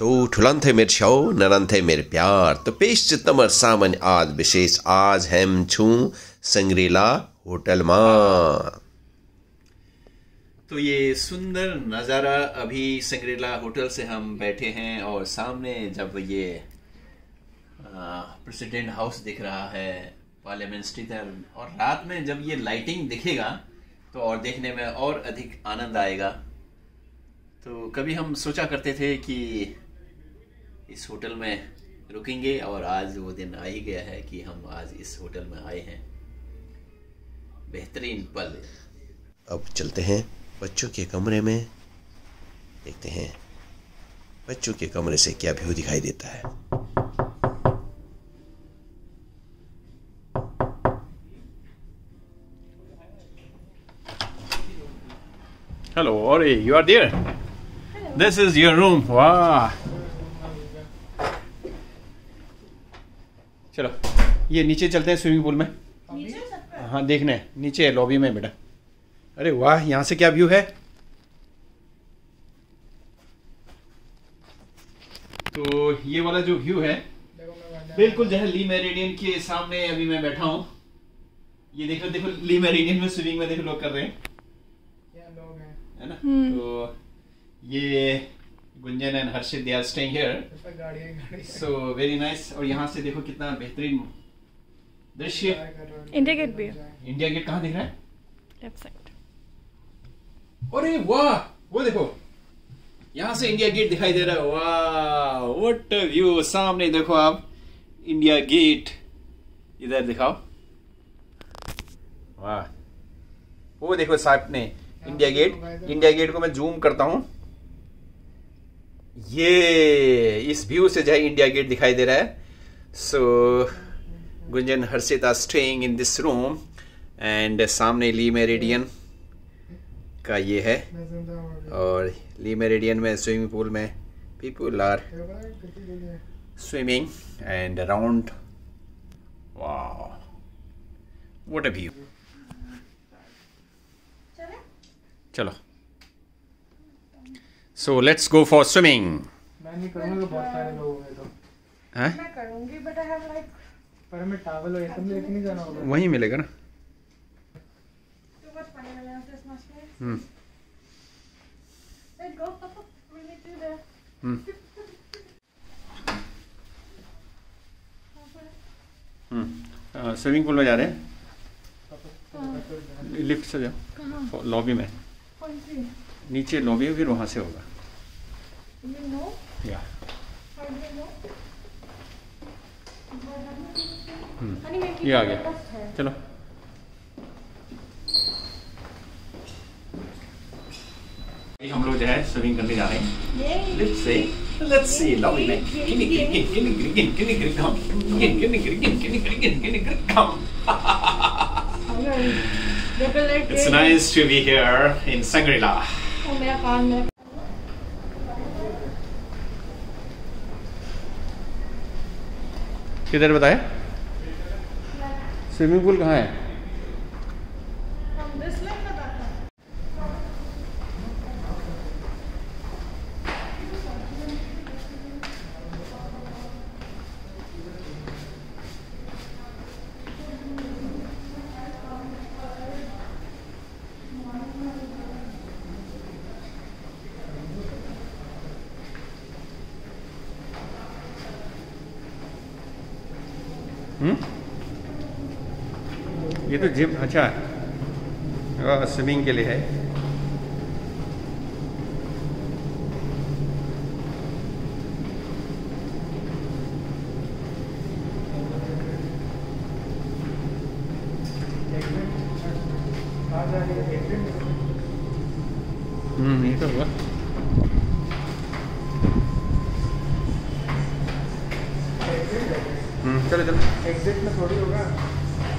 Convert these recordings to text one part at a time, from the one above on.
तो ठुलन थे मेरे छो नरन थे मेरे प्यार। तो पेश तमर सामन आज विशेष, आज हम छू संग्रीला होटल माँ। तो ये सुंदर नज़ारा अभी संग्रीला होटल से हम बैठे हैं और सामने जब ये प्रेसिडेंट हाउस दिख रहा है, पार्लियामेंट स्ट्रीट और रात में जब ये लाइटिंग दिखेगा तो और देखने में और अधिक आनंद आएगा। तो कभी हम सोचा करते थे कि इस होटल में रुकेंगे और आज वो दिन आ ही गया है कि हम आज इस होटल में आए हैं बेहतरीन पल अब चलते हैं बच्चों के कमरे में देखते हैं बच्चों के कमरे से क्या व्यू दिखाई देता है Hello, Ori, you are there? Hello. This is your room. Wow. चलो ये नीचे चलते हैं स्विमिंग पूल में। हाँ देखने नीचे है लॉबी में बेटा। अरे वाह यहाँ से क्या व्यू है? तो ये वाला जो व्यू है बिल्कुल जो है ली मेरिडियन के सामने अभी मैं बैठा हूँ। ये देखो देखो ली मेरिडियन में स्विमिंग में देखो लोग कर रहे हैं? है ना? हम्म। तो ये Gunjan and Harshit they are staying here so very nice और यहाँ से देखो कितना बेहतरीन दृश्य। इंडिया गेट भी इंडिया गेट कहाँ दिख रहा है? लेफ़्ट साइड अरे वाह! वो देखो। यहाँ से इंडिया गेट दिखाई दे रहा है। वाह! व्हाट व्यू सामने देखो आप। इंडिया गेट इधर दिखाओ। वाह! वो देखो साहब ने इंडिया गेट इंडिया गेट को मैं जूम करता हूँ। ये इस व्यू से जो है इंडिया गेट दिखाई दे रहा है। So Gunjan Harshit are staying in this room and सामने ली मेरिडियन का ये है। और ली मेरिडियन में स्विमिंग पूल में people are swimming and around वाह व्हाट अ व्यू चलो। So let's go for swimming मैं नहीं करूँगा बहुत सारे लोग हैं तो। हैं? मैं करूँगी बट आई हैव लाइक पर हमें टॉवल और ये सब लेके नहीं जाना होगा। वहीं मिलेगा ना। space. हम्म। To हम्म। हम्म। स्विमिंग पूल में जा रहे हैं? लिफ्ट से जाओ। लॉबी में। नीचे लॉबी है फिर वहाँ से होगा। You know? या How do you know? Hmm Honey, maybe ये आ you गया must have. चलो हम लोग जो है स्विमिंग करने जा रहे हैं Yay. लिफ्ट से लेट्स सी लॉबी में किनी किनी किनी किनी किनी किनी कम किनी किनी किनी किनी किनी किनी किनी कम Okay. They will like It's nice to be here in Shangri-La. किधर बताया स्विमिंग पूल कहाँ है? ये तो जिम अच्छा स्विमिंग के लिए है। हम्म ये तो हुआ।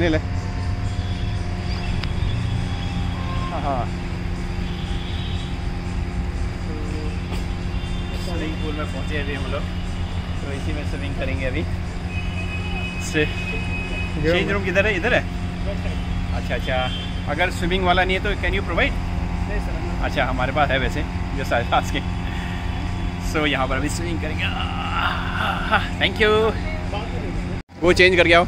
अनिल है हाँ स्विमिंग पूल में पहुँचे अभी हम लोग। तो इसी में स्विमिंग करेंगे अभी। चेंज रूम किधर है? इधर है? अच्छा अच्छा। अगर स्विमिंग वाला नहीं है तो कैन यू प्रोवाइड अच्छा हमारे पास है वैसे जो सारे पास के सो यहाँ पर अभी स्विमिंग करेंगे। थैंक यू वो चेंज करके आओ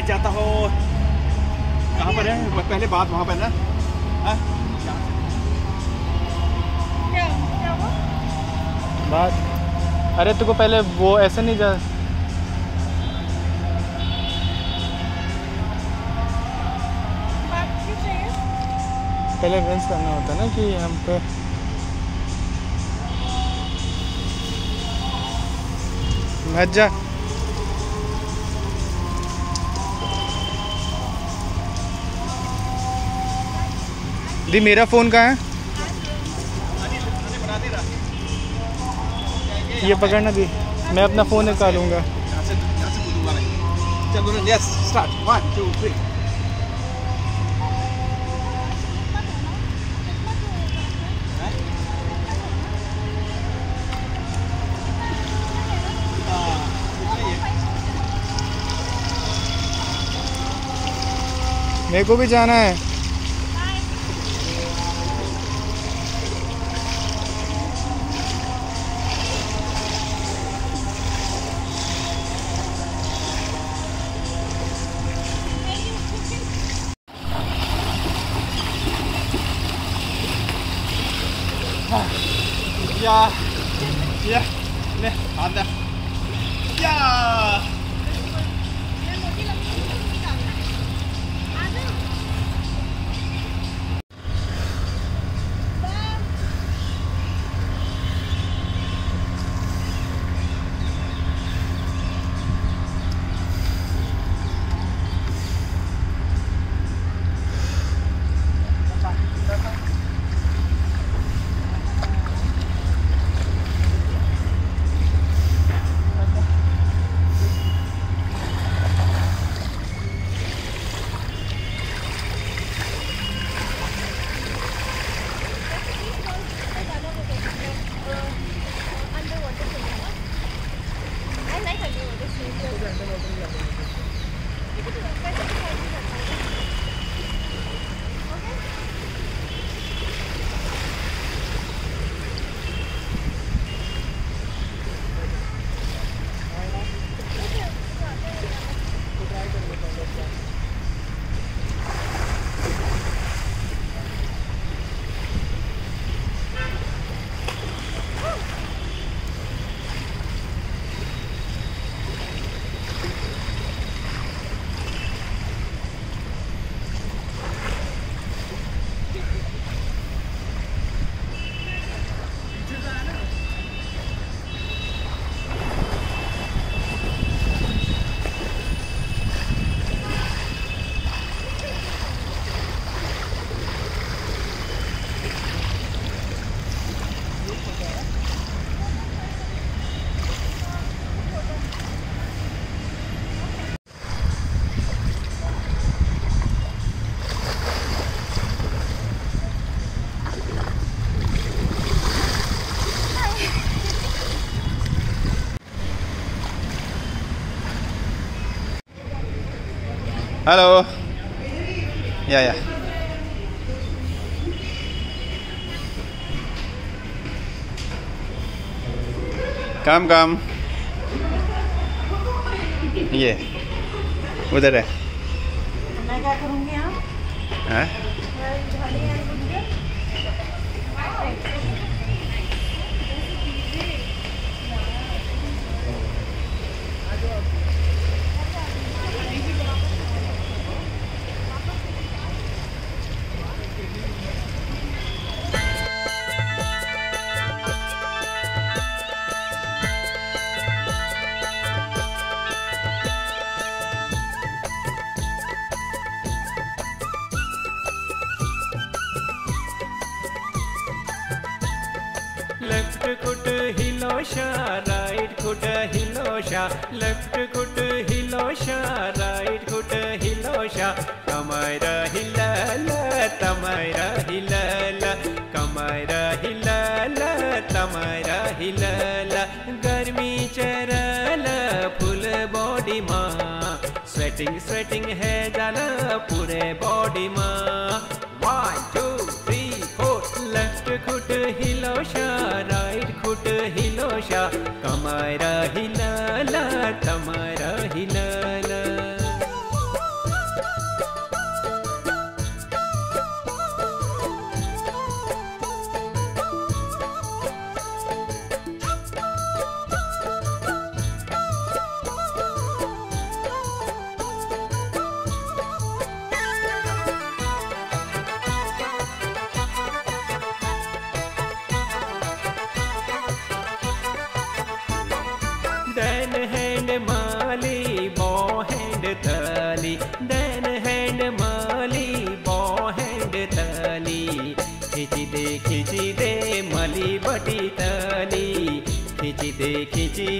मैं जाता हूँ। कहाँ पर है? पहले बात वहाँ पर ना? हाँ? क्या क्या हुआ? बात? अरे तुको पहले वो ऐसे नहीं जा पहले रेंज करना होता ना कि हम पे मत जा। दी मेरा फ़ोन कहाँ है? ये पकड़ना दी मैं अपना फ़ोन निकालूँगा। मेरे को भी जाना है। या या ले आधा या Hello. Yeah, yeah. Come, come. ये उधर है मैं क्या करूँगी हाँ करूँगी हिलोशा राइट फुट हिलोशा लेफ़्ट फुट हिलोशा राइट फुट हिलोशा कमर हिलल तमर हिलल कमर हिलल तमर हिलल गर्मी चरल, फुल बॉडी मा। स्वेटिंग स्वेटिंग है जाला पूरे बॉडी मा। One two three four left खुट कमर हिलल ही हिलल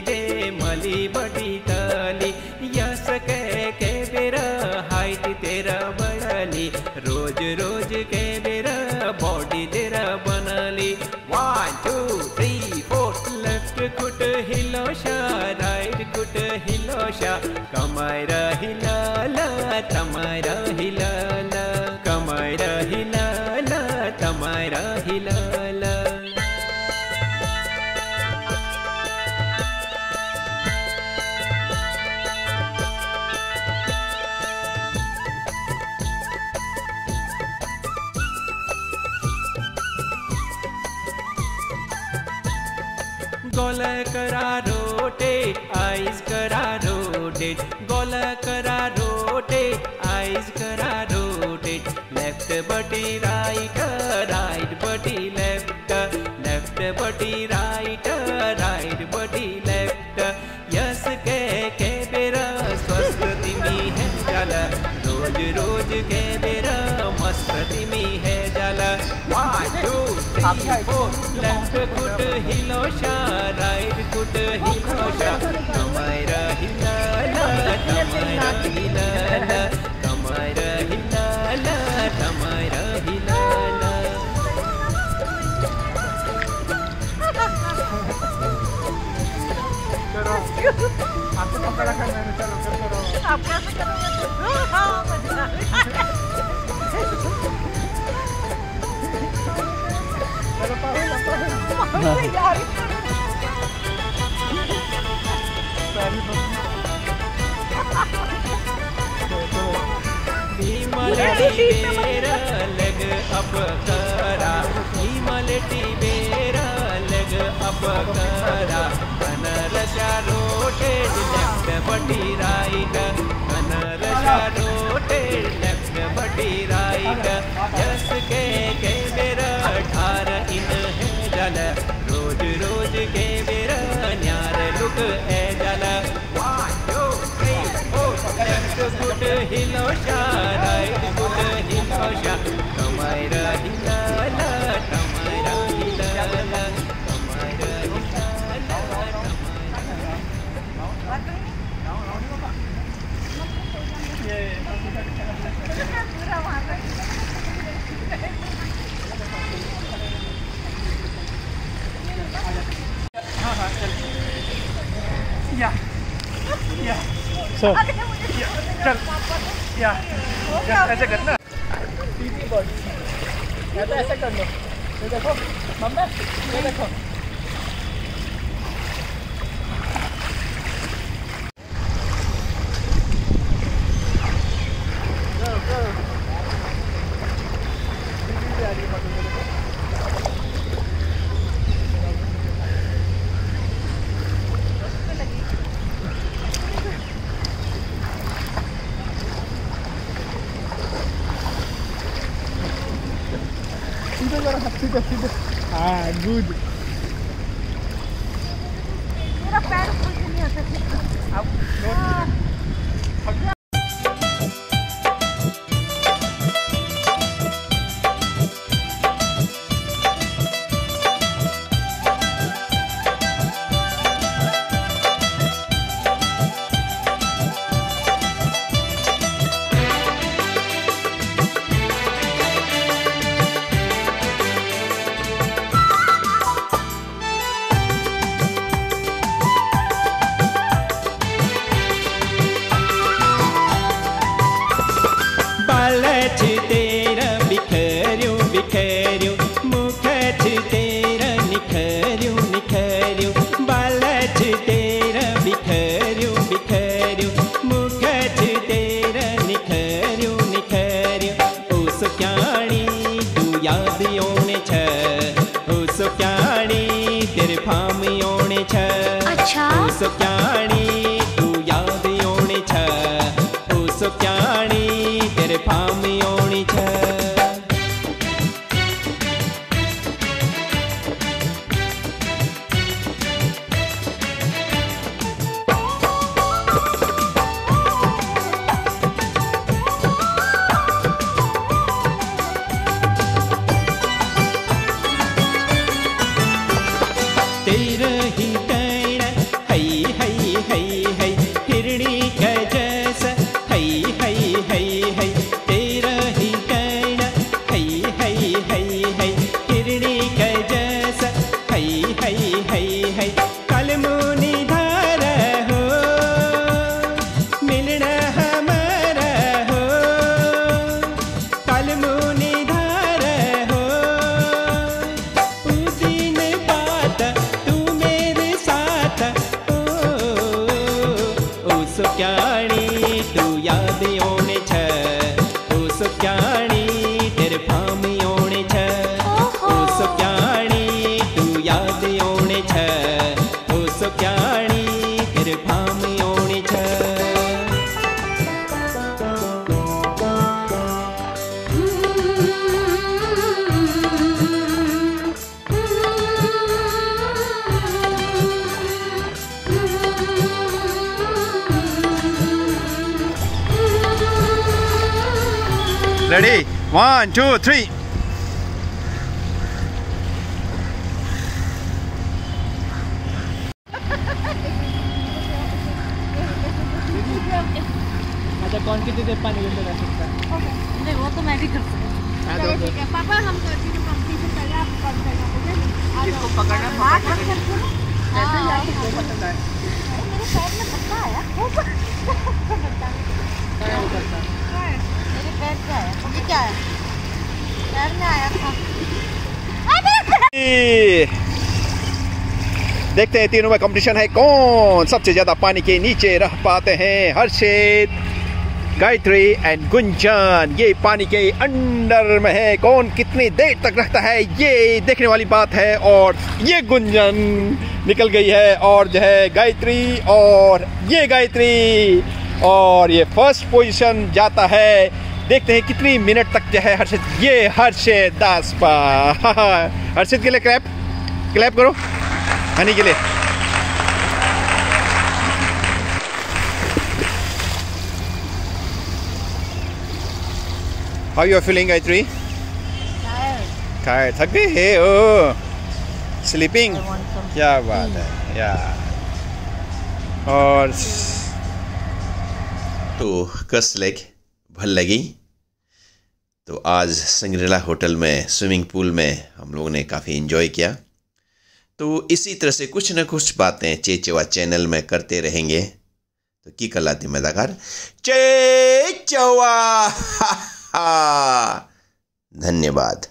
दे मली बटी तली यस कह के बेरा हाइट तेरा बढ़ली रोज रोज के बेरा बॉडी तेरा बनली। One two three four left कुट हिलोशा राइट कुट हिलोशा कमर हिलाल तमर आइज़ करा रोटेट गोल करा रोटेट आइज़ करा रोटेट लेफ़्ट बटी राइट राइट बटी लेफ़्ट लेफ़्ट बटी राइट राइट बटी लेफ़्ट। यस के के बेरा स्वस्थ तिमी है जाला रोज रोज के बेरा मस्त तिमी है two three four left foot हिलोशा right foot हिलोशा कमर हिलाल कमर हिलाल कमर हिलाल कमर हिलाल आप कैसे करोगे हाँ मज़ा अब करा भीमलटी बेरा लग अब करा कनरशा रोटेड लेफ़्ट बटी राइट लेफ़्ट बटी राइट जस के के लुक है जल One, two, three, four, left foot good right foot sir ऐसे करना ऐसे कर लो। ये देखो मम्मी ये देखो। हाँ निखे ओ सुक्याणी तू याद ओणे छ ओ सुक्याणी तेरे फाम Ready? One, two, three. अच्छा कौन कितनी देर पानी में रह सकता है? ओके नहीं वो तो मैं भी कर सकती हूँ। हाँ, तो- ठीक है। पापा हम कंटिन्यू कंपटीशन कर रहे हैं आप कौन करना मुझे किसको पकड़ना? हाथ बंद करके ना। ऐसे जाके है मेरे पैर में धक्का आया। खूब। धक्का क्या है? क्या है? देखते हैं तीनों में कंपटीशन है कौन सबसे ज़्यादा पानी के नीचे रह पाते हैं हर्षित, गायत्री एंड गुंजन ये पानी के अंडर में है कौन कितनी देर तक रहता है ये देखने वाली बात है और ये गुंजन निकल गई है और जो है गायत्री और ये गायत्री और ये फ़र्स्ट पोजीशन जाता है देखते हैं कितनी मिनट तक जो है हर्षित। ये हर्षित दास पा हर्षित के लिए क्लैप क्लैप करो। हनी के लिए। How you are feeling Gayatri tired थक गए हे? ओ। स्लीपिंग क्या बात है। या। और तो कस लेग भल लगी? तो आज संग्रेला होटल में, स्विमिंग पूल में हम लोगों ने काफ़ी इन्जॉय किया। तो इसी तरह से कुछ न कुछ बातें चेचवा चैनल में करते रहेंगे। तो की कलाती मदाकार चेचवा! धन्यवाद।